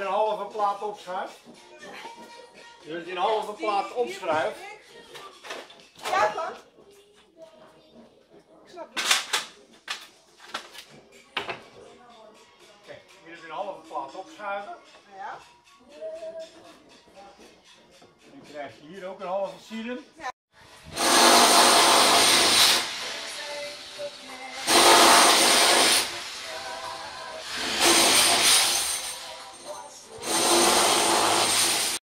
een halve plaat opschuift. Je als je een halve plaat opschuift. Ja, hoor. Ik snap het. Je moet een halve plaat opschuiven. Ja. Krijg je hier ook een halve. Ja.